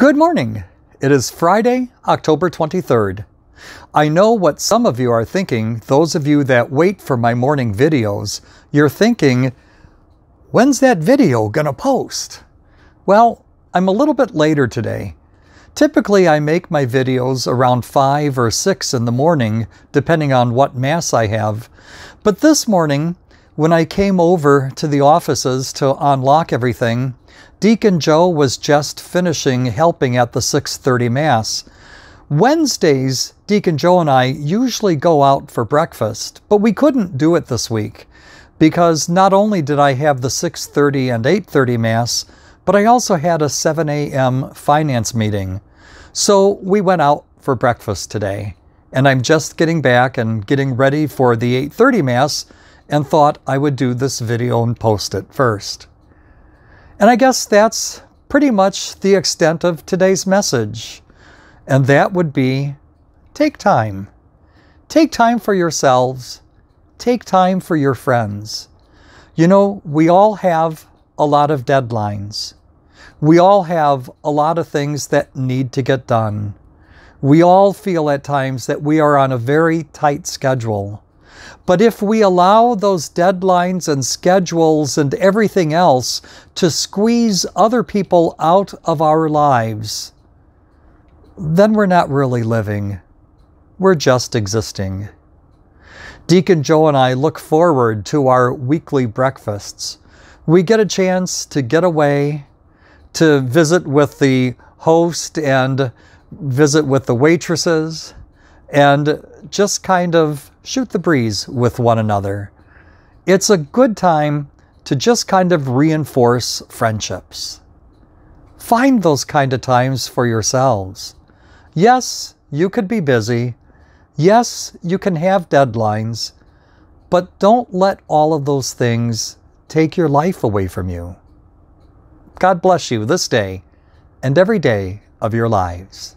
Good morning. It is Friday, October 23rd. I know what some of you are thinking, those of you that wait for my morning videos. You're thinking, when's that video gonna post? Well, I'm a little bit later today. Typically, I make my videos around 5 or 6 in the morning, depending on what Mass I have. But this morning, when I came over to the offices to unlock everything, Deacon Joe was just finishing helping at the 6:30 Mass. Wednesdays, Deacon Joe and I usually go out for breakfast, but we couldn't do it this week because not only did I have the 6:30 and 8:30 Mass, but I also had a 7 a.m. finance meeting. So we went out for breakfast today, and I'm just getting back and getting ready for the 8:30 Mass and thought I would do this video and post it first. And I guess that's pretty much the extent of today's message. And that would be take time. Take time for yourselves. Take time for your friends. You know, we all have a lot of deadlines. We all have a lot of things that need to get done. We all feel at times that we are on a very tight schedule. But if we allow those deadlines and schedules and everything else to squeeze other people out of our lives, then we're not really living. We're just existing. Deacon Joe and I look forward to our weekly breakfasts. We get a chance to get away, to visit with the host and visit with the waitresses, and just kind of shoot the breeze with one another. It's a good time to just kind of reinforce friendships. Find those kind of times for yourselves. Yes, you could be busy. Yes, you can have deadlines, but don't let all of those things take your life away from you. God bless you this day and every day of your lives.